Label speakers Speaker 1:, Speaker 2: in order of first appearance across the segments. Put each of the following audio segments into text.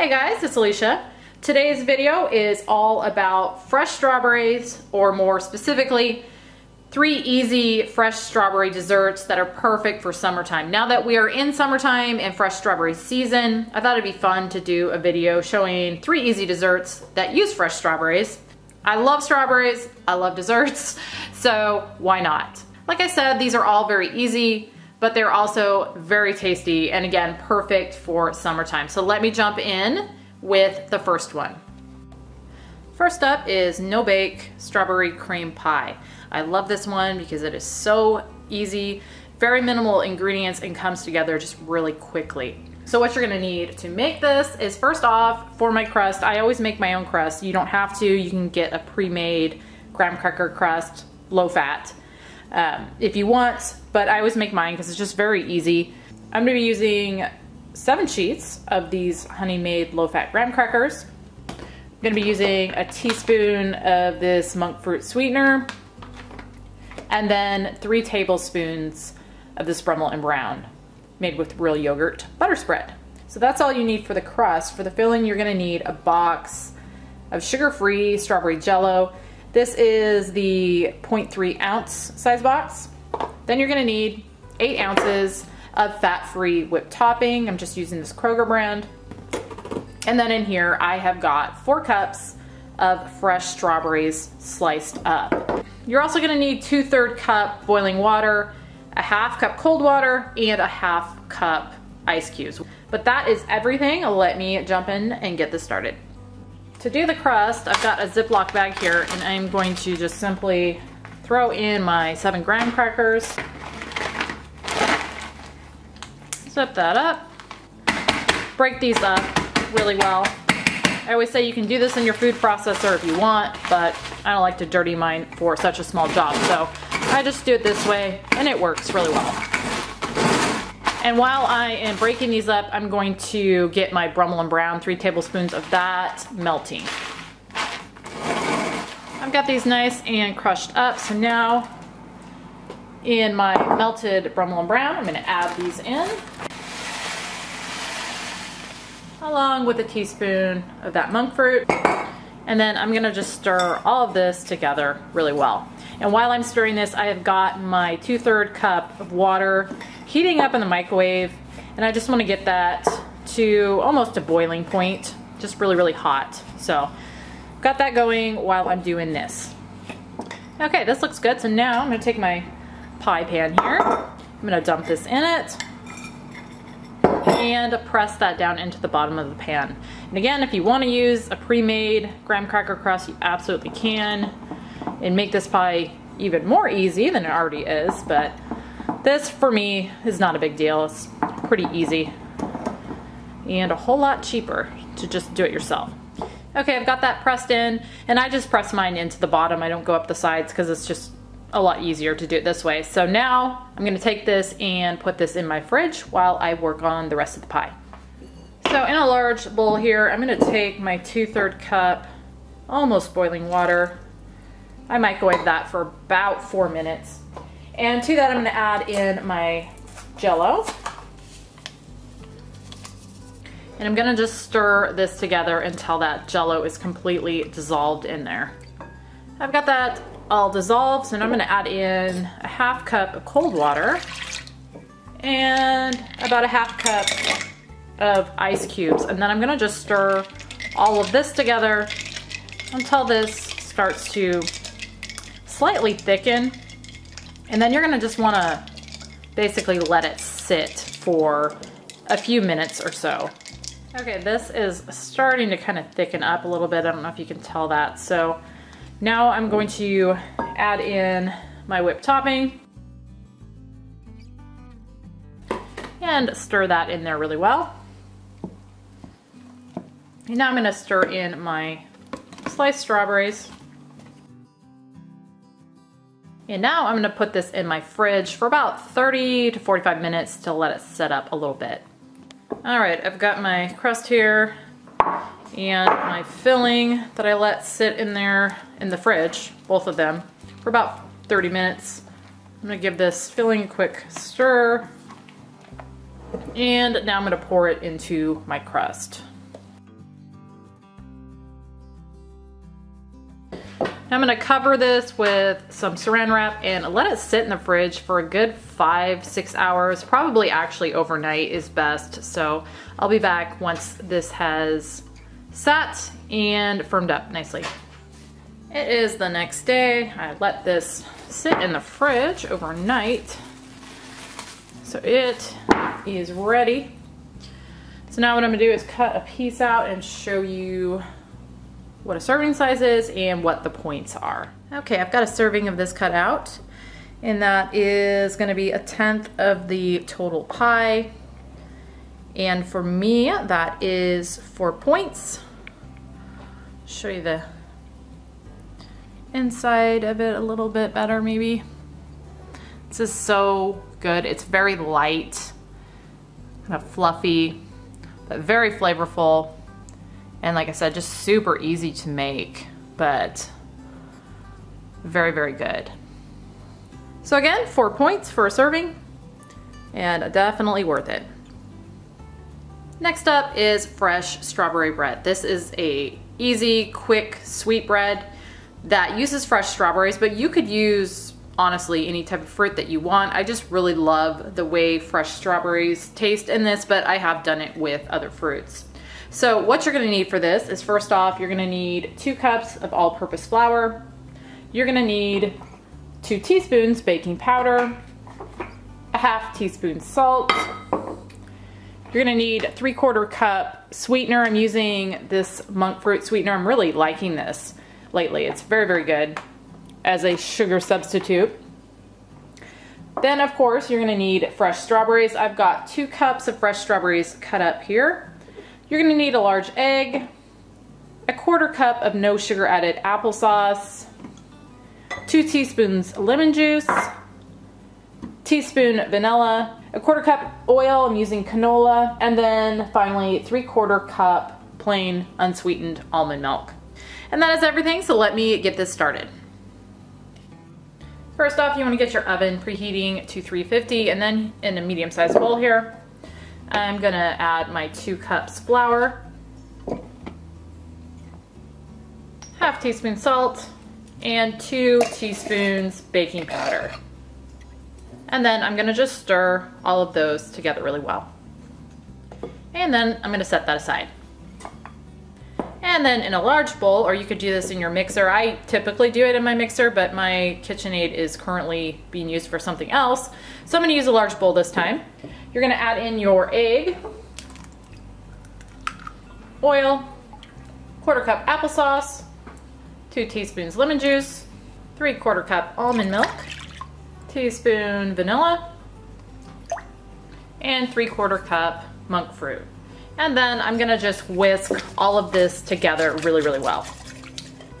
Speaker 1: Hey guys, it's Alicia. Today's video is all about fresh strawberries, or more specifically, three easy fresh strawberry desserts that are perfect for summertime. Now that we are in summertime and fresh strawberry season, I thought it'd be fun to do a video showing three easy desserts that use fresh strawberries. I love strawberries, I love desserts, so why not? Like I said, these are all very easy but they're also very tasty and again, perfect for summertime. So let me jump in with the first one. First up is No Bake Strawberry Cream Pie. I love this one because it is so easy, very minimal ingredients and comes together just really quickly. So what you're gonna need to make this is first off, for my crust, I always make my own crust. You don't have to, you can get a pre-made graham cracker crust, low fat um, if you want, but I always make mine because it's just very easy. I'm gonna be using seven sheets of these Honey Maid low fat graham crackers. I'm gonna be using a teaspoon of this monk fruit sweetener and then three tablespoons of this Brummel and Brown made with real yogurt butter spread. So that's all you need for the crust. For the filling, you're gonna need a box of sugar-free strawberry jello. This is the 0.3 ounce size box. Then you're gonna need eight ounces of fat-free whipped topping. I'm just using this Kroger brand. And then in here, I have got four cups of fresh strawberries sliced up. You're also gonna need two third cup boiling water, a half cup cold water, and a half cup ice cubes. But that is everything. Let me jump in and get this started. To do the crust, I've got a Ziploc bag here and I'm going to just simply throw in my seven graham crackers. Zip that up. Break these up really well. I always say you can do this in your food processor if you want, but I don't like to dirty mine for such a small job. So I just do it this way and it works really well. And while I am breaking these up, I'm going to get my Brummel and Brown, three tablespoons of that melting. I've got these nice and crushed up, so now in my melted Brummel and Brown, I'm gonna add these in. Along with a teaspoon of that monk fruit. And then I'm gonna just stir all of this together really well. And while I'm stirring this, I have got my two third cup of water heating up in the microwave and I just want to get that to almost a boiling point, just really, really hot. So got that going while I'm doing this. Okay, this looks good. So now I'm gonna take my pie pan here. I'm gonna dump this in it and press that down into the bottom of the pan. And again, if you wanna use a pre-made graham cracker crust, you absolutely can and make this pie even more easy than it already is, but this, for me, is not a big deal. It's pretty easy and a whole lot cheaper to just do it yourself. Okay, I've got that pressed in, and I just press mine into the bottom. I don't go up the sides because it's just a lot easier to do it this way. So now I'm gonna take this and put this in my fridge while I work on the rest of the pie. So in a large bowl here, I'm gonna take my two third cup, almost boiling water. I microwave that for about four minutes. And to that, I'm gonna add in my Jello. And I'm gonna just stir this together until that Jello is completely dissolved in there. I've got that all dissolved, so now I'm gonna add in a half cup of cold water and about a half cup of ice cubes. And then I'm gonna just stir all of this together until this starts to slightly thicken and then you're gonna just wanna basically let it sit for a few minutes or so. Okay, this is starting to kind of thicken up a little bit. I don't know if you can tell that. So now I'm going to add in my whipped topping and stir that in there really well. And now I'm gonna stir in my sliced strawberries. And now I'm gonna put this in my fridge for about 30 to 45 minutes to let it set up a little bit. All right, I've got my crust here and my filling that I let sit in there in the fridge, both of them, for about 30 minutes. I'm gonna give this filling a quick stir. And now I'm gonna pour it into my crust. I'm gonna cover this with some saran wrap and let it sit in the fridge for a good five, six hours. Probably actually overnight is best. So I'll be back once this has sat and firmed up nicely. It is the next day. I let this sit in the fridge overnight. So it is ready. So now what I'm gonna do is cut a piece out and show you what a serving size is and what the points are. Okay, I've got a serving of this cut out and that is gonna be a tenth of the total pie. And for me, that is four points. Show you the inside of it a little bit better maybe. This is so good. It's very light, kind of fluffy, but very flavorful. And like I said, just super easy to make, but very, very good. So again, four points for a serving and definitely worth it. Next up is fresh strawberry bread. This is a easy, quick, sweet bread that uses fresh strawberries, but you could use honestly any type of fruit that you want. I just really love the way fresh strawberries taste in this, but I have done it with other fruits. So what you're gonna need for this is first off, you're gonna need two cups of all-purpose flour. You're gonna need two teaspoons baking powder, a half teaspoon salt. You're gonna need three quarter cup sweetener. I'm using this monk fruit sweetener. I'm really liking this lately. It's very, very good as a sugar substitute. Then of course you're gonna need fresh strawberries. I've got two cups of fresh strawberries cut up here. You're gonna need a large egg, a quarter cup of no sugar added applesauce, two teaspoons lemon juice, teaspoon vanilla, a quarter cup oil, I'm using canola, and then finally three quarter cup plain unsweetened almond milk. And that is everything, so let me get this started. First off, you wanna get your oven preheating to 350 and then in a medium sized bowl here, I'm gonna add my two cups flour, half teaspoon salt, and two teaspoons baking powder. And then I'm gonna just stir all of those together really well. And then I'm gonna set that aside. And then in a large bowl, or you could do this in your mixer. I typically do it in my mixer, but my KitchenAid is currently being used for something else. So I'm gonna use a large bowl this time. You're gonna add in your egg, oil, quarter cup applesauce, two teaspoons lemon juice, three quarter cup almond milk, teaspoon vanilla, and three quarter cup monk fruit. And then I'm gonna just whisk all of this together really, really well.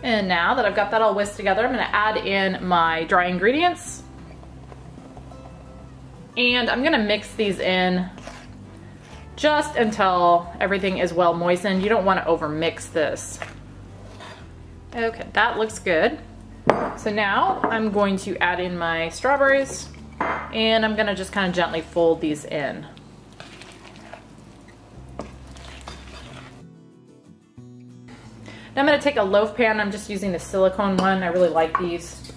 Speaker 1: And now that I've got that all whisked together, I'm gonna add in my dry ingredients. And I'm gonna mix these in just until everything is well moistened. You don't wanna over mix this. Okay, that looks good. So now I'm going to add in my strawberries and I'm gonna just kind of gently fold these in. Now I'm gonna take a loaf pan. I'm just using the silicone one. I really like these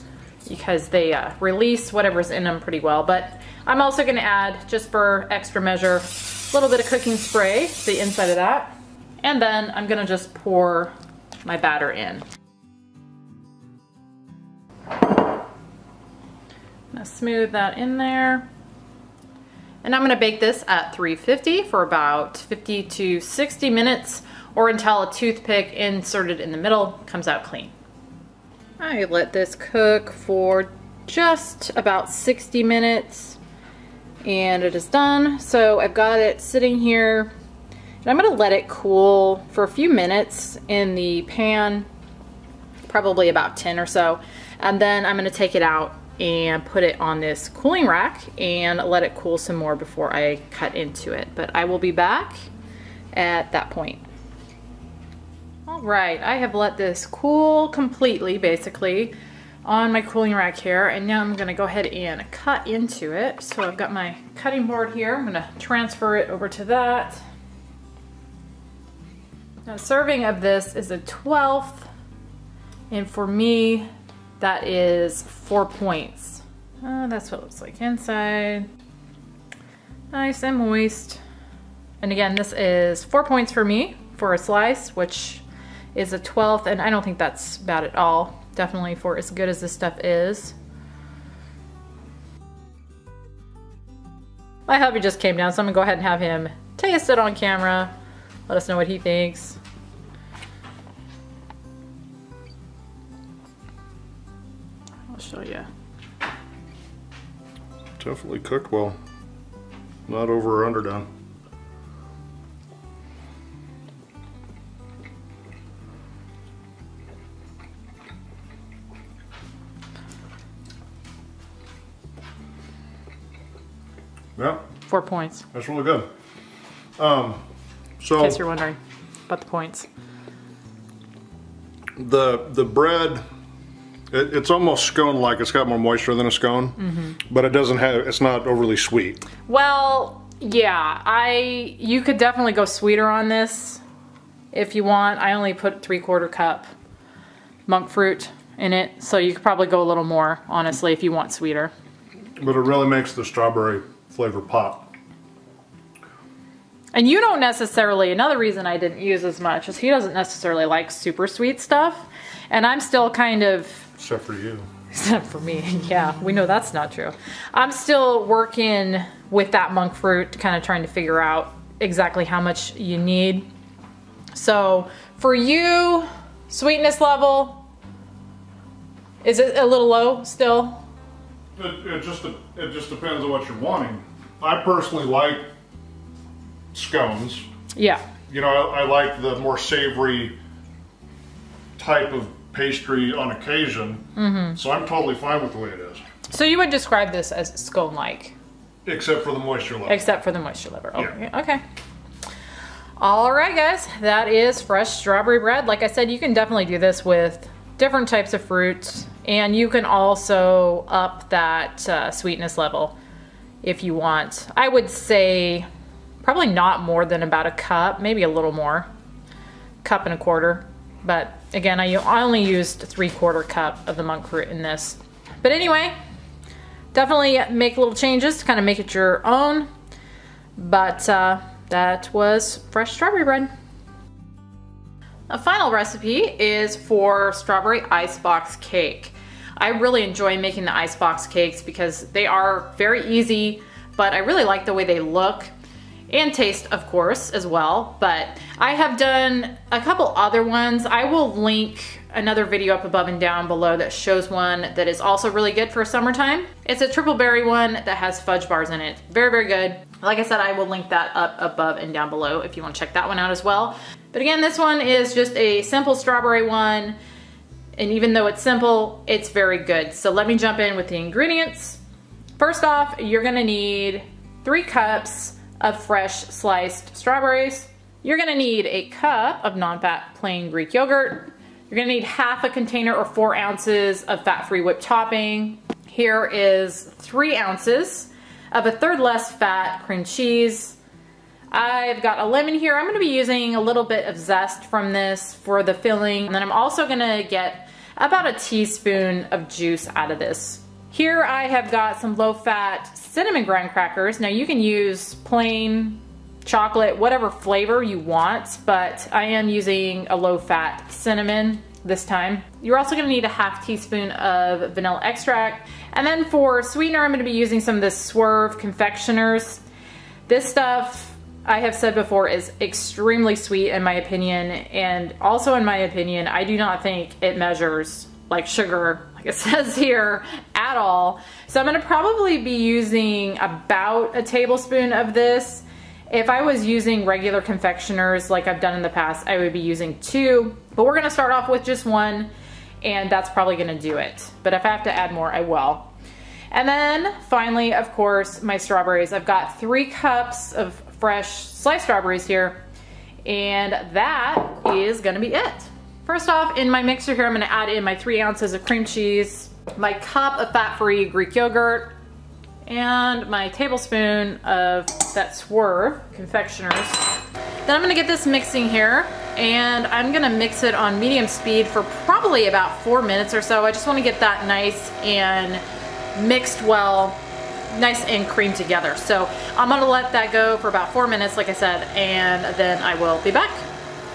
Speaker 1: because they uh, release whatever's in them pretty well. But I'm also gonna add, just for extra measure, a little bit of cooking spray to the inside of that. And then I'm gonna just pour my batter in. Gonna smooth that in there. And I'm gonna bake this at 350 for about 50 to 60 minutes or until a toothpick inserted in the middle comes out clean. I let this cook for just about 60 minutes and it is done. So I've got it sitting here and I'm gonna let it cool for a few minutes in the pan, probably about 10 or so. And then I'm gonna take it out and put it on this cooling rack and let it cool some more before I cut into it. But I will be back at that point. All right, I have let this cool completely, basically, on my cooling rack here, and now I'm gonna go ahead and cut into it. So I've got my cutting board here. I'm gonna transfer it over to that. Now, serving of this is a 12th, And for me, that is four points. Uh, that's what it looks like inside. Nice and moist. And again, this is four points for me for a slice, which is a 12th, and I don't think that's bad at all. Definitely for as good as this stuff is. My hubby just came down, so I'm gonna go ahead and have him taste it on camera. Let us know what he thinks. I'll show you.
Speaker 2: Definitely cooked well. Not over or underdone.
Speaker 1: Four points,
Speaker 2: that's really good. Um,
Speaker 1: in
Speaker 2: so
Speaker 1: case you're wondering about the points.
Speaker 2: the the bread, it, it's almost scone-like. It's got more moisture than a scone,
Speaker 1: Mm-hmm.
Speaker 2: but it doesn't have. It's not overly sweet.
Speaker 1: Well, yeah, I you could definitely go sweeter on this if you want. I only put three quarter cup monk fruit in it, so you could probably go a little more, honestly, if you want sweeter.
Speaker 2: But it really makes the strawberry flavor pop.
Speaker 1: And you don't necessarily, another reason I didn't use as much is he doesn't necessarily like super sweet stuff. And I'm still kind of,
Speaker 2: Except for you.
Speaker 1: except for me, yeah, we know that's not true. I'm still working with that monk fruit, kind of trying to figure out exactly how much you need. So for you, sweetness level, is it a little low still?
Speaker 2: It, it just it just depends on what you're wanting. I personally like scones.
Speaker 1: Yeah.
Speaker 2: You know, I, I like the more savory type of pastry on occasion. Mm-hmm. So I'm totally fine with the way it is,
Speaker 1: So you would describe this as scone-like?
Speaker 2: except for the moisture level.
Speaker 1: Except for the moisture level.
Speaker 2: Yeah.
Speaker 1: Okay. okay. All right, guys. That is fresh strawberry bread. Like I said, you can definitely do this with different types of fruits, and you can also up that uh, sweetness level if you want. I would say probably not more than about a cup, maybe a little more, cup and a quarter. But again, I, I only used three quarter cup of the monk fruit in this. But anyway, definitely make little changes to kind of make it your own. But uh, that was fresh strawberry bread. A final recipe is for strawberry icebox cake. I really enjoy making the icebox cakes because they are very easy, but I really like the way they look and taste, of course, as well. But I have done a couple other ones. I will link another video up above and down below that shows one that is also really good for summertime. It's a triple berry one that has fudge bars in it. Very, very good. Like I said, I will link that up above and down below if you want to check that one out as well. But again, this one is just a simple strawberry one. And even though it's simple, it's very good. So let me jump in with the ingredients. First off, you're gonna need three cups of fresh sliced strawberries. You're gonna need a cup of non-fat plain Greek yogurt. You're gonna need half a container or four ounces of fat-free whipped topping. Here is three ounces of a third less fat cream cheese. I've got a lemon here. I'm gonna be using a little bit of zest from this for the filling. And then I'm also gonna get about a teaspoon of juice out of this. Here I have got some low-fat cinnamon graham crackers. Now you can use plain chocolate, whatever flavor you want, but I am using a low-fat cinnamon this time. You're also gonna need a half teaspoon of vanilla extract. And then for sweetener, I'm gonna be using some of this Swerve confectioners. This stuff, I have said before, is extremely sweet in my opinion. And also in my opinion, I do not think it measures like sugar, like it says here, at all. So I'm gonna probably be using about a tablespoon of this. If I was using regular confectioners like I've done in the past, I would be using two, but we're gonna start off with just one and that's probably gonna do it. But if I have to add more, I will. And then finally, of course, my strawberries. I've got three cups of fresh sliced strawberries here and that is gonna be it. First off, in my mixer here, I'm gonna add in my three ounces of cream cheese, my cup of fat-free Greek yogurt, and my tablespoon of that Swerve confectioners. Then I'm gonna get this mixing here. and I'm gonna mix it on medium speed for probably about four minutes or so. I just wanna get that nice and mixed well, nice and creamed together. So I'm gonna let that go for about four minutes, like I said, and then I will be back.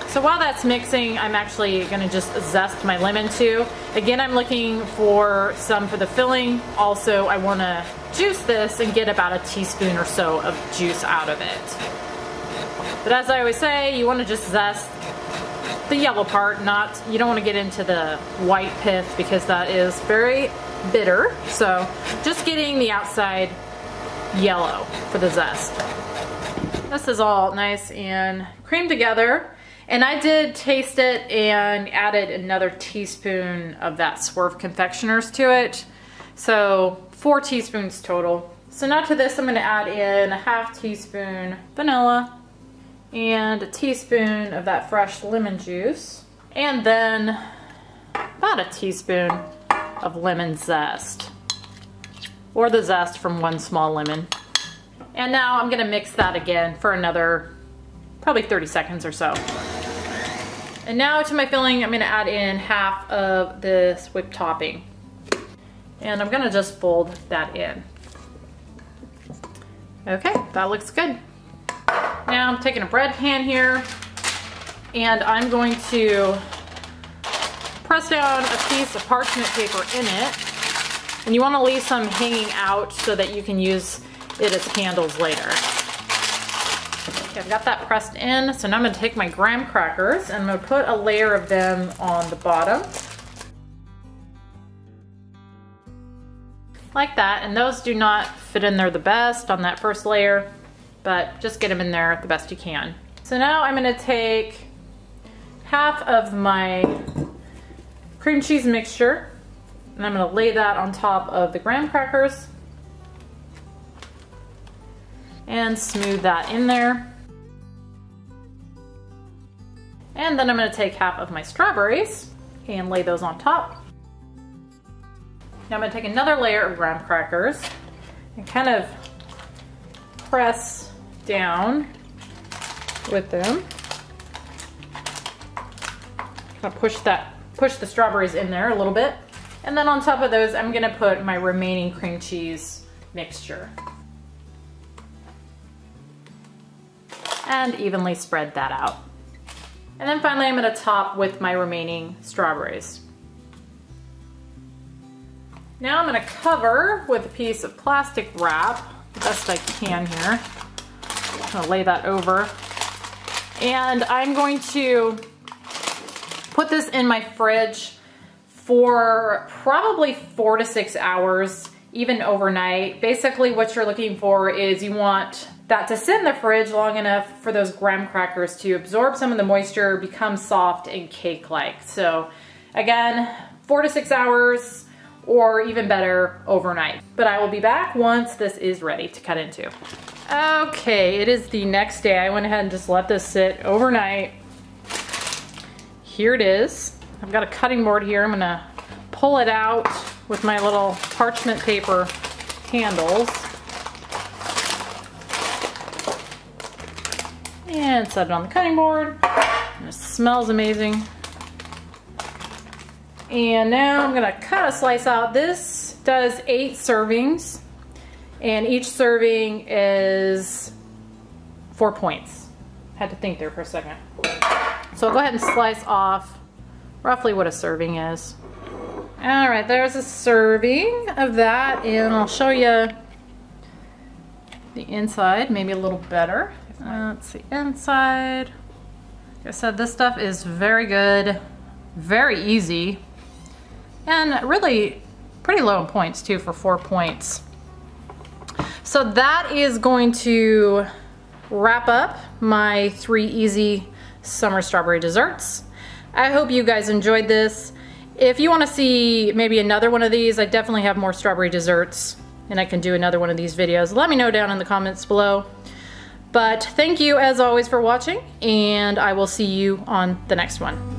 Speaker 1: So while that's mixing, I'm actually gonna just zest my lemon too. Again, I'm looking for some for the filling. Also, I wanna juice this and get about a teaspoon or so of juice out of it. But as I always say, you wanna just zest the yellow part, not, you don't wanna get into the white pith because that is very bitter. So just getting the outside yellow for the zest. This is all nice and creamed together. And I did taste it and added another teaspoon of that Swerve Confectioners to it. So four teaspoons total. So now to this I'm gonna add in a half teaspoon vanilla and a teaspoon of that fresh lemon juice. And then about a teaspoon of lemon zest or the zest from one small lemon. And now I'm gonna mix that again for another probably 30 seconds or so. And now to my filling, I'm gonna add in half of this whipped topping. And I'm gonna just fold that in. Okay, that looks good. Now I'm taking a bread pan here and I'm going to press down a piece of parchment paper in it. And you wanna leave some hanging out so that you can use it as candles later. Okay, I've got that pressed in. So now I'm gonna take my graham crackers and I'm gonna put a layer of them on the bottom. Like that, and those do not fit in there the best on that first layer, but just get them in there the best you can. So now I'm gonna take half of my cream cheese mixture and I'm gonna lay that on top of the graham crackers and smooth that in there. And then I'm gonna take half of my strawberries and lay those on top. Now I'm gonna take another layer of graham crackers and kind of press down with them. Of push that, push the strawberries in there a little bit. And then on top of those, I'm gonna put my remaining cream cheese mixture. And evenly spread that out. And then finally I'm gonna top with my remaining strawberries. Now I'm gonna cover with a piece of plastic wrap, the best I can here. I'm gonna lay that over. And I'm going to put this in my fridge for probably four to six hours, even overnight. Basically what you're looking for is you want that to sit in the fridge long enough for those graham crackers to absorb some of the moisture, become soft and cake-like. So again, four to six hours or even better, overnight. But I will be back once this is ready to cut into. Okay, it is the next day. I went ahead and just let this sit overnight. Here it is. I've got a cutting board here. I'm gonna pull it out with my little parchment paper handles. and set it on the cutting board. It smells amazing. And now I'm gonna cut a slice out. This does eight servings and each serving is four points. Had to think there for a second. So I'll go ahead and slice off roughly what a serving is. All right, there's a serving of that and I'll show you the inside maybe a little better. Uh, That's the inside. Like I said, this stuff is very good, very easy, and really pretty low in points too for four points. So that is going to wrap up my three easy summer strawberry desserts. I hope you guys enjoyed this. If you want to see maybe another one of these, I definitely have more strawberry desserts and I can do another one of these videos. Let me know down in the comments below. But thank you as always for watching and I will see you on the next one.